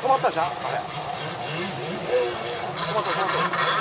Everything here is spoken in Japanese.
止まったじゃんあれ。止まった止まった